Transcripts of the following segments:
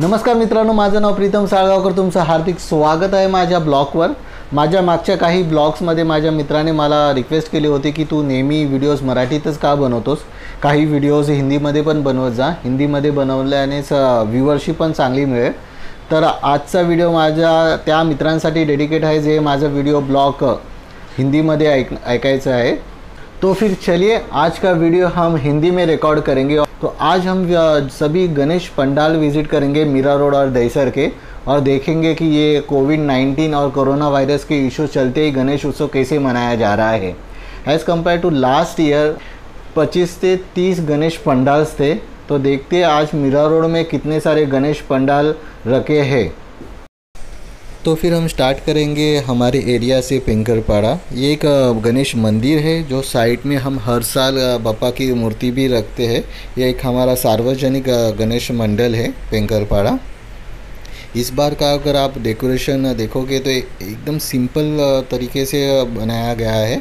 नमस्कार मित्रांनो माझं नाव प्रीतम साळगावकर. तुमचं हार्दिक स्वागत आहे माझ्या ब्लॉगवर. माझ्या मागच्या काही ब्लॉग्समध्ये माझ्या मित्राने मला रिक्वेस्ट केली होती की तू नेहमी व्हिडिओज मराठीतच का बनवतोस? काही व्हिडिओज हिंदीमध्ये पण बनवत जा. हिंदीमध्ये बनवल्यानेच व्ह्युअरशिप पण चांगली मिळेल. तर आजचा व्हिडिओ माझ्या त्या मित्रांसाठी डेडिकेट आहे जे माझा व्हिडिओ ब्लॉग हिंदीमध्ये ऐक ऐकायचं आहे. तो फिर चलिए आज का वीडियो हम हिंदी में रिकॉर्ड करेंगे. तो आज हम सभी गणेश पंडाल विज़िट करेंगे मीरा रोड और दहीसर के और देखेंगे कि ये कोविड 19 और कोरोना वायरस के इशू चलते ही गणेश उत्सव कैसे मनाया जा रहा है। As compared to last year 25 से 30 गणेश पंडाल्स थे। तो देखते हैं आज मीरा रोड में कितने सारे गणेश पंडाल रखे हैं। तो फिर हम स्टार्ट करेंगे हमारे एरिया से पिंकरपाड़ा। ये एक गणेश मंदिर है, जो साइड में हम हर साल बप्पा की मूर्ति भी रखते हैं। ये एक हमारा सार्वजनिक गणेश मंडल है पेंकरपाड़ा। इस बार का अगर आप डेकोरेशन देखोगे तो एकदम सिंपल तरीके से बनाया गया है।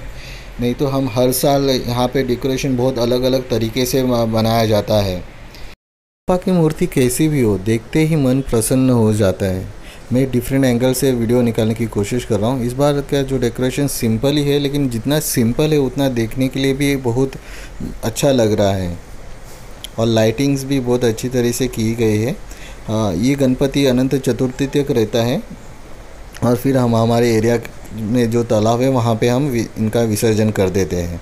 नहीं तो हम हर साल यहाँ पे डेकोरेशन बहुत अलग अलग तरीके से बनाया जाता है। बप्पा की मूर्ति कैसी भी हो, देखते ही मन प्रसन्न हो जाता है। मैं डिफरेंट एंगल से वीडियो निकालने की कोशिश कर रहा हूँ। इस बार का जो डेकोरेशन सिंपल ही है लेकिन जितना सिंपल है उतना देखने के लिए भी बहुत अच्छा लग रहा है। और लाइटिंग्स भी बहुत अच्छी तरह से की गई है। हाँ, ये गणपति अनंत चतुर्थी तक रहता है। और फिर हम हमारे एरिया में जो तालाब है वहाँ पे हम इनका विसर्जन कर देते हैं।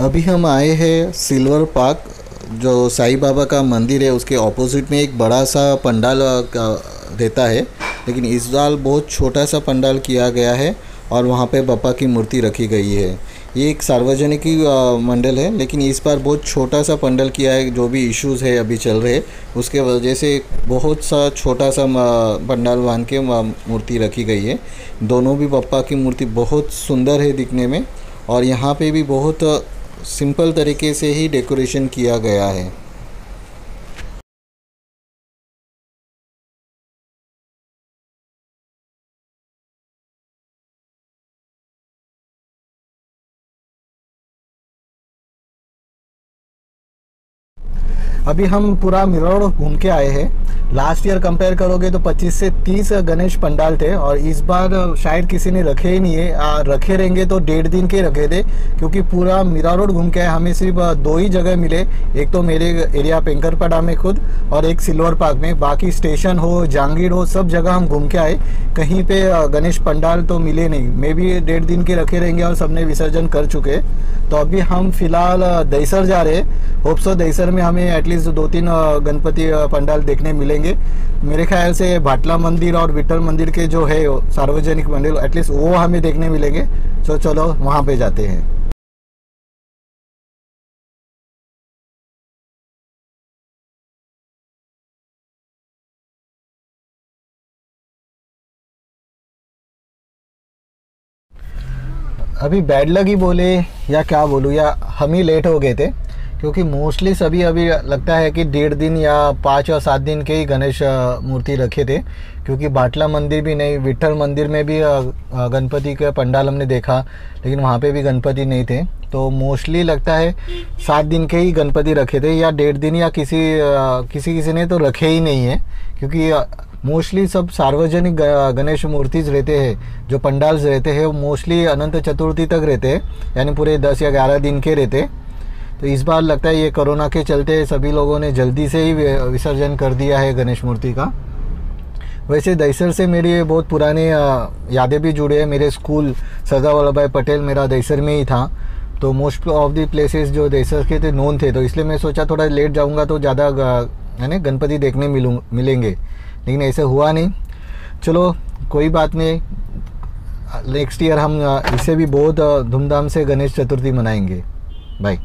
अभी हम आए हैं सिल्वर पार्क, जो साईं बाबा का मंदिर है, उसके ऑपोजिट में एक बड़ा सा पंडाल का- रहता है। लेकिन इस साल बहुत छोटा सा पंडाल किया गया है और वहाँ पे बप्पा की मूर्ति रखी गई है। ये एक सार्वजनिक ही मंडल है, लेकिन इस बार बहुत छोटा सा पंडल किया है, जो भी इश्यूज़ है, अभी चल रहे उसके वजह से बहुत सा छोटा सा पंडाल बाँध के मूर्ति रखी गई है। दोनों भी बप्पा की मूर्ति बहुत सुंदर है दिखने में, और यहाँ पे भी बहुत सिंपल तरीके से ही डेकोरेशन किया गया है। अभी हम पूरा मिरर घूम के आए हैं। लास्ट ईयर कंपेयर करोगे तो 25 से 30 गणेश पंडाल थे और इस बार शायद किसी ने रखे ही नहीं है। रखे रहेंगे तो डेढ़ दिन के रखे थे, क्योंकि पूरा मीरा रोड घूम के आए। हमें सिर्फ़ दो ही जगह मिले। एक तो मेरे एरिया पेंकरपाड़ा में खुद और एक सिल्वर पार्क में। बाकी स्टेशन हो, जहांगीर हो, सब जगह हम घूम के आए। कहीं पे गणेश पंडाल तो मिले नहीं। मे भी डेढ़ दिन के रखे रहेंगे और सबने विसर्जन कर चुके। तो अभी हम फ़िलहाल दहीसर जा रहे हैं। होप्सो दहीसर में हमें एटलीस्ट दो तीन गणपति पंडाल देखने मिलेंगे। मेरे ख्याल से भाटला मंदिर और विठल मंदिर के जो है सार्वजनिक मंदिर एटलीस्ट वो हमें देखने मिलेंगे। तो चलो, वहाँ पे जाते हैं। अभी बैड लग बोले, या क्या बोलूँ, या हम ही लेट हो गए थे। क्योंकि मोस्टली सभी अभी लगता है कि डेढ़ दिन या पाँच या सात दिन के ही गणेश मूर्ति रखे थे। क्योंकि बाटला मंदिर भी नहीं विठल मंदिर में भी गणपति का पंडाल हमने देखा, लेकिन वहाँ पे भी गणपति नहीं थे। तो मोस्टली लगता है सात दिन के ही गणपति रखे थे, या डेढ़ दिन या किसी किसी किसी ने तो रखे ही नहीं है। क्योंकि मोस्टली सब सार्वजनिक गणेश मूर्तिज रहते हैं, जो पंडाल्स रहते हैं, वो मोस्टली अनंत चतुर्थी तक रहते हैं, यानी पूरे दस या ग्यारह दिन के रहते हैं। तो इस बार लगता है ये कोरोना के चलते सभी लोगों ने जल्दी से ही विसर्जन कर दिया है गणेश मूर्ति का। वैसे दहीसर से मेरी बहुत पुराने यादें भी जुड़े हैं। मेरे स्कूल सरदार वल्लभ भाई पटेल मेरा दहीसर में ही था। तो मोस्ट ऑफ़ द प्लेसेस जो दहीसर के थे नोन थे। तो इसलिए मैं सोचा थोड़ा लेट जाऊँगा तो ज़्यादा ग- यानी गणपति देखने मिलूँ, मिलेंगे। लेकिन ऐसे हुआ नहीं। चलो, कोई बात नहीं। नेक्स्ट ईयर हम इससे भी बहुत धूमधाम से गणेश चतुर्थी मनाएँगे। बाय